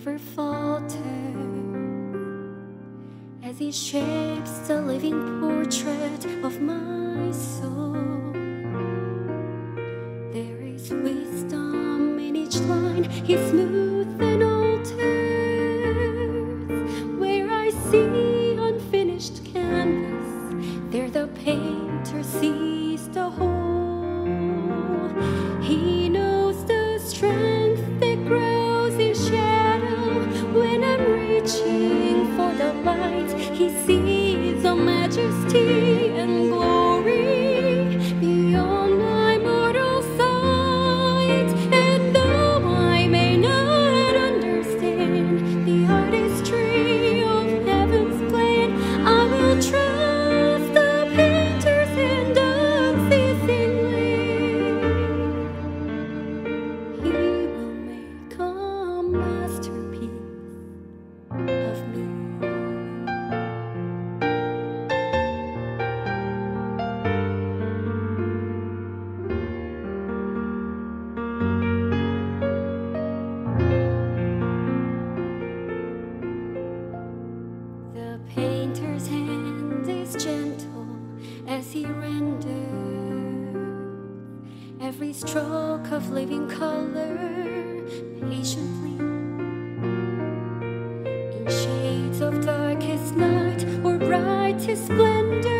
never falters as he shapes the living portrait of my soul. There is wisdom in each line, he smooth and alters. Where I see unfinished canvas, there the painter sees the whole. He sees all majesty. he every stroke of living color patiently in shades of darkest night or brightest splendor.